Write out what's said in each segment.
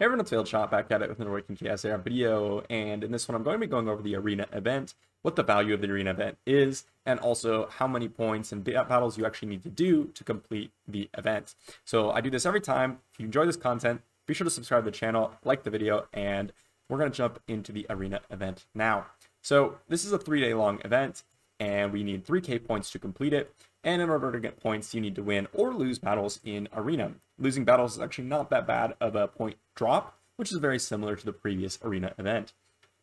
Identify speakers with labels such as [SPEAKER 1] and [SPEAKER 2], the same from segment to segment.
[SPEAKER 1] Hey everyone, it's Veiled Shot back at it with another Awaken Chaos video, and in this one I'm going to be going over the arena event, what the value of the arena event is, and also how many points and battles you actually need to do to complete the event. So I do this every time. If you enjoy this content, be sure to subscribe to the channel, like the video, and we're going to jump into the arena event now. So this is a three day long event, and we need 3k points to complete it. And in order to get points, you need to win or lose battles in Arena. Losing battles is actually not that bad of a point drop, which is very similar to the previous Arena event.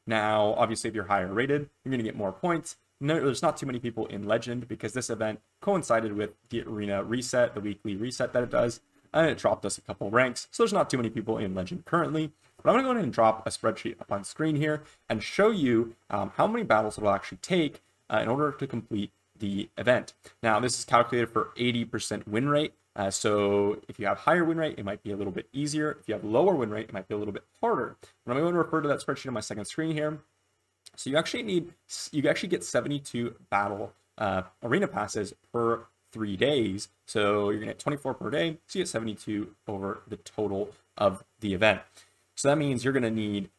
[SPEAKER 1] Now, obviously, if you're higher rated, you're going to get more points. No, there's not too many people in Legend because this event coincided with the Arena reset, the weekly reset that it does, and it dropped us a couple ranks. So there's not too many people in Legend currently. But I'm going to go ahead and drop a spreadsheet up on screen here and show you um, how many battles it will actually take uh, in order to complete the event. Now, this is calculated for 80% win rate. Uh, so if you have higher win rate, it might be a little bit easier. If you have lower win rate, it might be a little bit harder. And I'm going to refer to that spreadsheet on my second screen here. So you actually need, you actually get 72 battle uh, arena passes per three days. So you're gonna get 24 per day. So you get 72 over the total of the event. So that means you're gonna need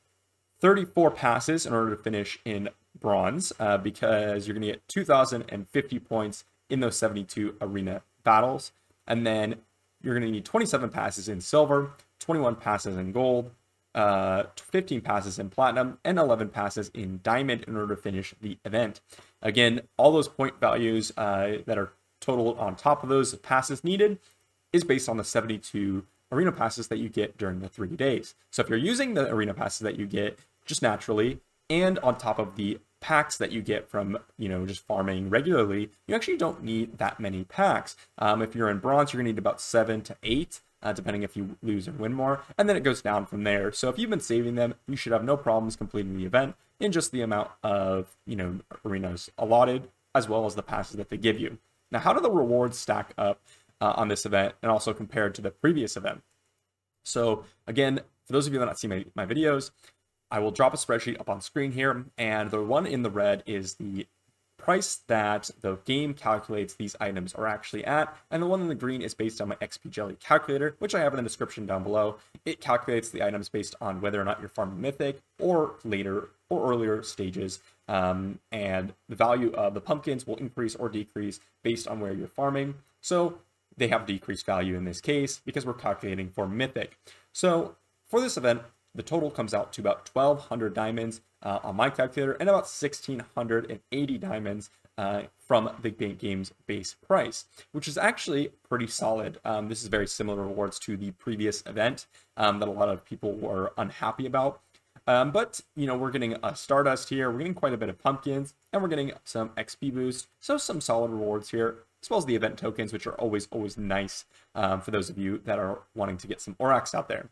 [SPEAKER 1] 34 passes in order to finish in bronze uh, because you're going to get 2,050 points in those 72 arena battles. And then you're going to need 27 passes in silver, 21 passes in gold, uh, 15 passes in platinum, and 11 passes in diamond in order to finish the event. Again, all those point values uh, that are totaled on top of those passes needed is based on the 72 arena passes that you get during the three days. So if you're using the arena passes that you get just naturally, and on top of the packs that you get from you know just farming regularly you actually don't need that many packs. Um, if you're in bronze you're gonna need about seven to eight uh, depending if you lose or win more and then it goes down from there. So if you've been saving them you should have no problems completing the event in just the amount of you know arenas allotted as well as the passes that they give you. Now how do the rewards stack up uh, on this event and also compared to the previous event? So again for those of you that have not seen my, my videos I will drop a spreadsheet up on screen here, and the one in the red is the price that the game calculates these items are actually at, and the one in the green is based on my XP Jelly calculator, which I have in the description down below. It calculates the items based on whether or not you're farming Mythic or later or earlier stages, um, and the value of the pumpkins will increase or decrease based on where you're farming. So they have decreased value in this case because we're calculating for Mythic. So for this event, the total comes out to about 1,200 diamonds uh, on my calculator and about 1,680 diamonds uh, from the game's base price, which is actually pretty solid. Um, this is very similar rewards to the previous event um, that a lot of people were unhappy about. Um, but, you know, we're getting a Stardust here, we're getting quite a bit of pumpkins, and we're getting some XP boost, so some solid rewards here, as well as the event tokens, which are always, always nice um, for those of you that are wanting to get some Aurochs out there.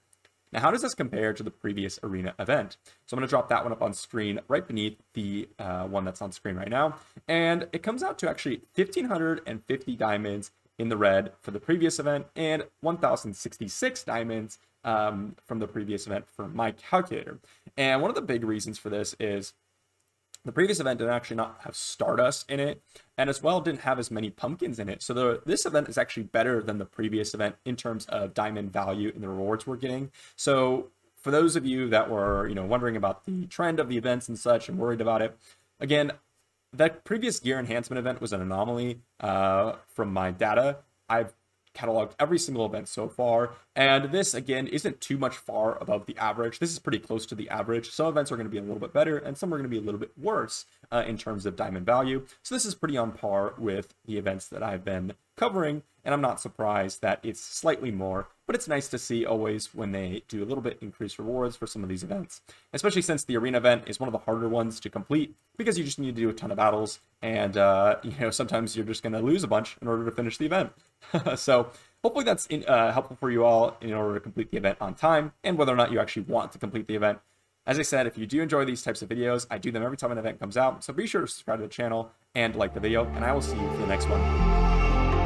[SPEAKER 1] Now, how does this compare to the previous arena event? So I'm going to drop that one up on screen right beneath the uh, one that's on screen right now. And it comes out to actually 1,550 diamonds in the red for the previous event and 1,066 diamonds um, from the previous event for my calculator. And one of the big reasons for this is the previous event didn't actually not have Stardust in it, and as well didn't have as many pumpkins in it. So the, this event is actually better than the previous event in terms of diamond value and the rewards we're getting. So for those of you that were, you know, wondering about the trend of the events and such and worried about it, again, that previous gear enhancement event was an anomaly uh, from my data. I've cataloged every single event so far. And this, again, isn't too much far above the average. This is pretty close to the average. Some events are going to be a little bit better, and some are going to be a little bit worse uh, in terms of diamond value. So this is pretty on par with the events that I've been covering, and I'm not surprised that it's slightly more, but it's nice to see always when they do a little bit increased rewards for some of these events, especially since the arena event is one of the harder ones to complete because you just need to do a ton of battles, and uh, you know sometimes you're just going to lose a bunch in order to finish the event. so hopefully that's in, uh, helpful for you all in order to complete the event on time and whether or not you actually want to complete the event. As I said, if you do enjoy these types of videos, I do them every time an event comes out, so be sure to subscribe to the channel and like the video, and I will see you for the next one.